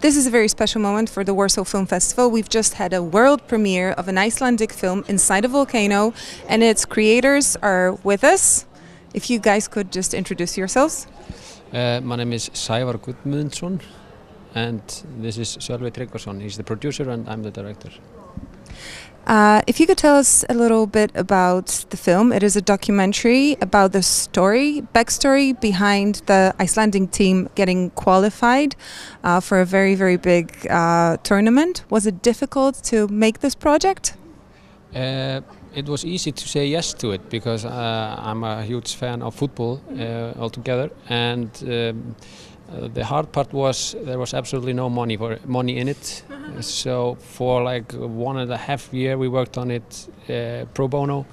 This is a very special moment for the Warsaw Film Festival. We've just had a world premiere of an Icelandic film inside a volcano, and its creators are with us. If you guys could just introduce yourselves. Uh, my name is Sævar Gudmundsson and this is Sölvi Tryggvason. He's the producer and I'm the director. Uh, if you could tell us a little bit about the film, it is a documentary about the story, backstory behind the Icelandic team getting qualified uh, for a very, very big uh, tournament. Was it difficult to make this project? Uh, it was easy to say yes to it because uh, I'm a huge fan of football uh, altogether, and um, uh, the hard part was there was absolutely no money for money in it. Uh-huh. So for like one and a half year, we worked on it uh, pro bono,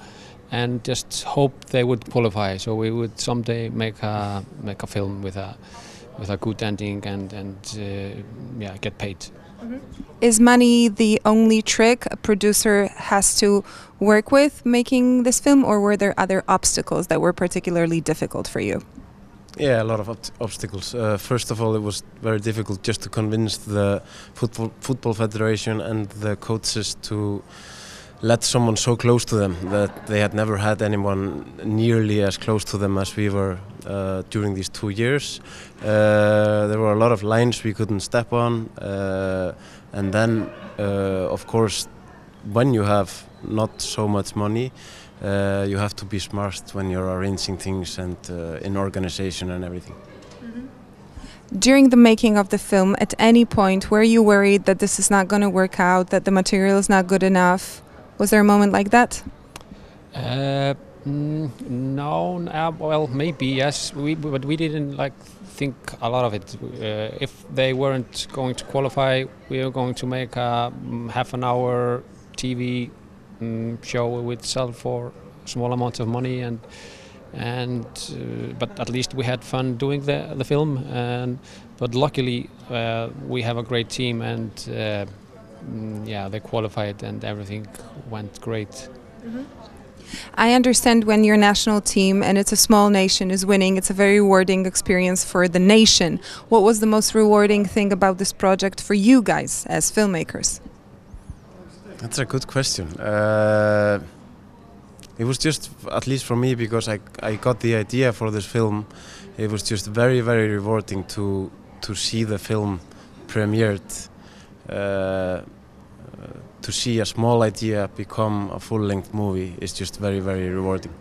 and just hope they would qualify. So we would someday make a make a film with a with a good ending and and uh, yeah get paid. Mm -hmm. Is money the only trick a producer has to work with making this film, or were there other obstacles that were particularly difficult for you? Yeah, a lot of obstacles. Uh, first of all, it was very difficult just to convince the football football federation and the coaches to let someone so close to them that they had never had anyone nearly as close to them as we were uh, during these two years. Uh, there were a lot of lines we couldn't step on, uh, and then, uh, of course, when you have not so much money uh, you have to be smart when you're arranging things and uh, in organization and everything. Mm-hmm. During the making of the film, at any point were you worried that this is not going to work out, that the material is not good enough? Was there a moment like that? Uh, mm, no, uh, well, maybe yes, we, but we didn't like think a lot of it. Uh, if they weren't going to qualify, we were going to make a um, half an hour TV um, show would sell for small amounts of money and and uh, but at least we had fun doing the the film and but luckily uh, we have a great team and uh, mm, yeah they qualified and everything went great mm -hmm. I understand when your national team and it's a small nation is winning, it's a very rewarding experience for the nation. What was the most rewarding thing about this project for you guys as filmmakers? That's a good question. Uh, it was just, at least for me, because I, I got the idea for this film, it was just very, very rewarding to, to see the film premiered. Uh, to see a small idea become a full-length movie is just very, very rewarding.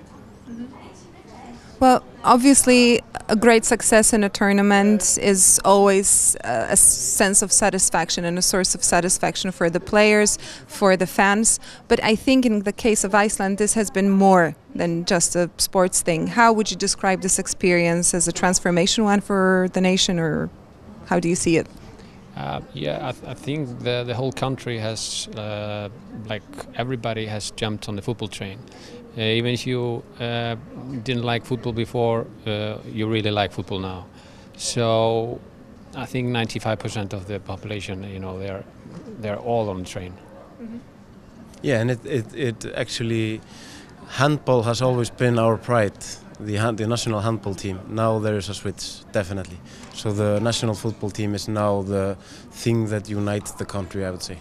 Well, obviously, a great success in a tournament is always uh, a sense of satisfaction and a source of satisfaction for the players, for the fans. But I think in the case of Iceland, this has been more than just a sports thing. How would you describe this experience as a transformation one for the nation, or how do you see it? Uh, yeah, I, th I, think the the whole country has, uh, like everybody has jumped on the football train. Uh, even if you uh, didn't like football before, uh, you really like football now. So I think 95% of the population, you know, they're they're all on the train. Mm -hmm. Yeah, and it, it, it actually handball has always been our pride. The, the national handball team. Now there is a switch, definitely. So the national football team is now the thing that unites the country, I would say.